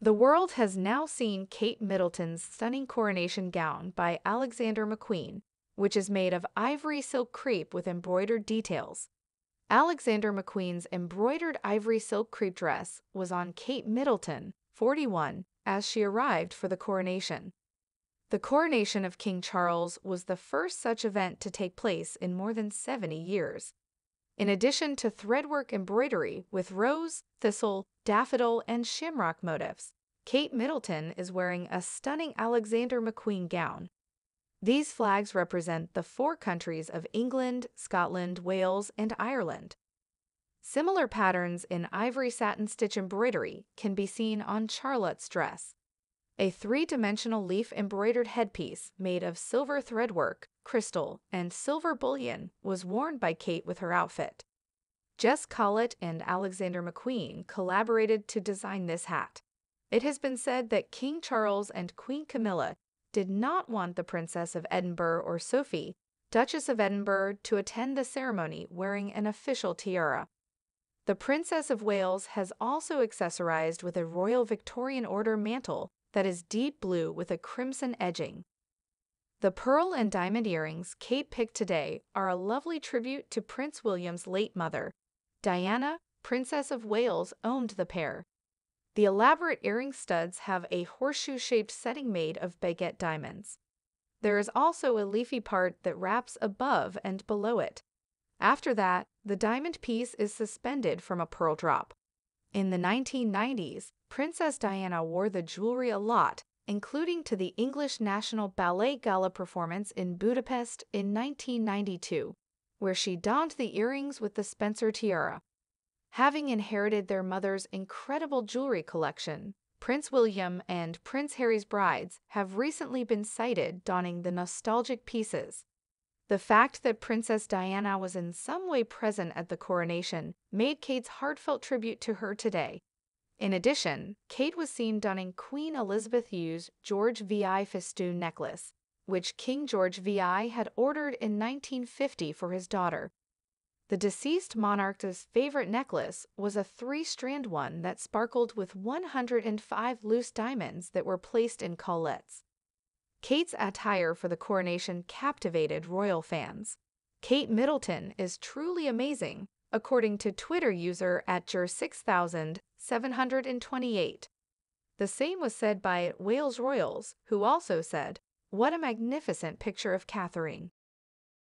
The world has now seen Kate Middleton's stunning coronation gown by Alexander McQueen, which is made of ivory silk crepe with embroidered details. Alexander McQueen's embroidered ivory silk crepe dress was on Kate Middleton, 41, as she arrived for the coronation. The coronation of King Charles was the first such event to take place in more than 70 years. In addition to threadwork embroidery with rose, thistle, daffodil, and shamrock motifs, Kate Middleton is wearing a stunning Alexander McQueen gown. These flags represent the four countries of England, Scotland, Wales, and Ireland. Similar patterns in ivory satin stitch embroidery can be seen on Charlotte's dress. A three-dimensional leaf embroidered headpiece made of silver threadwork, crystal, and silver bullion was worn by Kate with her outfit. Jess Collett and Alexander McQueen collaborated to design this hat. It has been said that King Charles and Queen Camilla did not want the Princess of Edinburgh or Sophie, Duchess of Edinburgh, to attend the ceremony wearing an official tiara. The Princess of Wales has also accessorized with a Royal Victorian Order mantle that is deep blue with a crimson edging. The pearl and diamond earrings Kate picked today are a lovely tribute to Prince William's late mother. Diana, Princess of Wales, owned the pair. The elaborate earring studs have a horseshoe-shaped setting made of baguette diamonds. There is also a leafy part that wraps above and below it. After that, the diamond piece is suspended from a pearl drop. In the 1990s, Princess Diana wore the jewelry a lot, including to the English National Ballet Gala performance in Budapest in 1992, where she donned the earrings with the Spencer tiara. Having inherited their mother's incredible jewelry collection, Prince William and Prince Harry's brides have recently been sighted donning the nostalgic pieces. The fact that Princess Diana was in some way present at the coronation made Kate's heartfelt tribute to her today. In addition, Kate was seen donning Queen Elizabeth Hugh's George VI festoon necklace, which King George VI had ordered in 1950 for his daughter. The deceased monarch's favorite necklace was a three-strand one that sparkled with 105 loose diamonds that were placed in collets. Kate's attire for the coronation captivated royal fans. Kate Middleton is truly amazing, according to Twitter user at Jur6728. The same was said by Wales Royals, who also said, What a magnificent picture of Catherine.